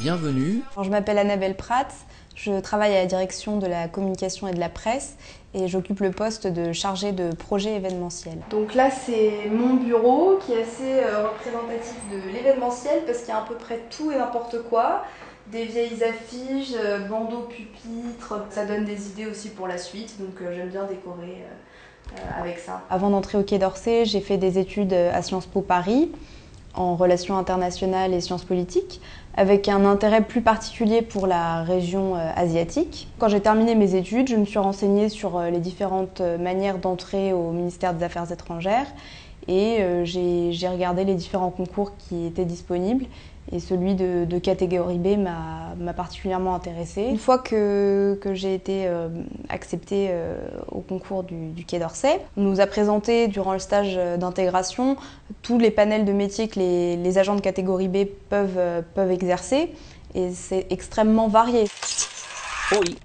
Bienvenue. je m'appelle Annabelle Pratt, je travaille à la direction de la communication et de la presse et j'occupe le poste de chargée de projet événementiel. Donc là c'est mon bureau qui est assez euh, représentatif de l'événementiel parce qu'il y a à peu près tout et n'importe quoi. Des vieilles affiches, euh, bandeaux pupitres, ça donne des idées aussi pour la suite donc euh, j'aime bien décorer avec ça. Avant d'entrer au Quai d'Orsay, j'ai fait des études à Sciences Po Paris en relations internationales et sciences politiques, avec un intérêt plus particulier pour la région euh, asiatique. Quand j'ai terminé mes études, je me suis renseignée sur euh, les différentes euh, manières d'entrer au ministère des Affaires étrangères et j'ai regardé les différents concours qui étaient disponibles et celui de, catégorie B m'a particulièrement intéressée. Une fois que, que j'ai été euh, acceptée euh, au concours du, Quai d'Orsay, on nous a présenté durant le stage d'intégration tous les panels de métiers que les, les agents de catégorie B peuvent, euh, peuvent exercer et c'est extrêmement varié. Oui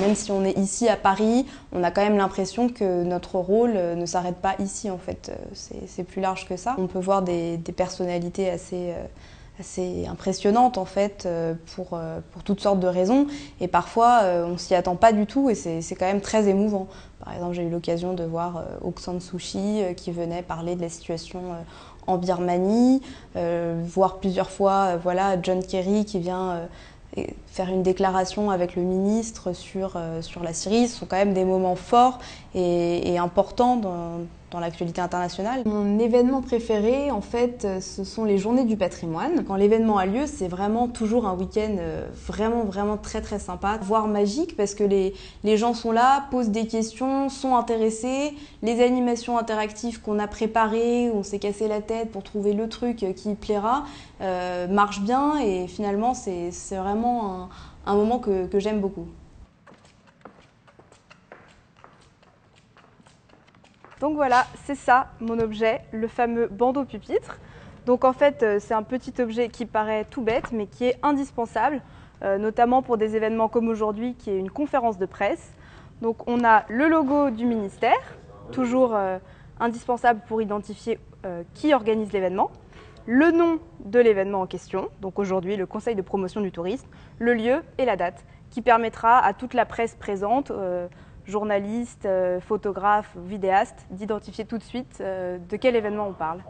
même si on est ici à Paris, on a quand même l'impression que notre rôle euh, ne s'arrête pas ici en fait. Euh, c'est plus large que ça. On peut voir des, personnalités assez euh, assez impressionnantes en fait pour, pour toutes sortes de raisons et parfois on s'y attend pas du tout et c'est quand même très émouvant. Par exemple j'ai eu l'occasion de voir Oksan Sushi qui venait parler de la situation en Birmanie, voir plusieurs fois voilà John Kerry qui vient faire une déclaration avec le ministre sur, euh, sur la Syrie, ce sont quand même des moments forts et, et importants dans, dans l'actualité internationale. Mon événement préféré, en fait, ce sont les journées du patrimoine. Quand l'événement a lieu, c'est vraiment toujours un week-end euh, vraiment, vraiment très, très sympa, voire magique, parce que les, les gens sont là, posent des questions, sont intéressés. Les animations interactives qu'on a préparées, on s'est cassé la tête pour trouver le truc qui plaira, euh, marchent bien et finalement, c'est vraiment un, un moment que, que j'aime beaucoup. Donc voilà, c'est ça mon objet, le fameux bandeau pupitre. Donc en fait, euh, c'est un petit objet qui paraît tout bête, mais qui est indispensable, euh, notamment pour des événements comme aujourd'hui, qui est une conférence de presse. Donc on a le logo du ministère, toujours euh, indispensable pour identifier qui organise l'événement, le nom de l'événement en question, donc aujourd'hui le Conseil de promotion du tourisme, le lieu et la date, qui permettra à toute la presse présente euh, photographes, vidéastes, d'identifier tout de suite euh, de quel événement on parle.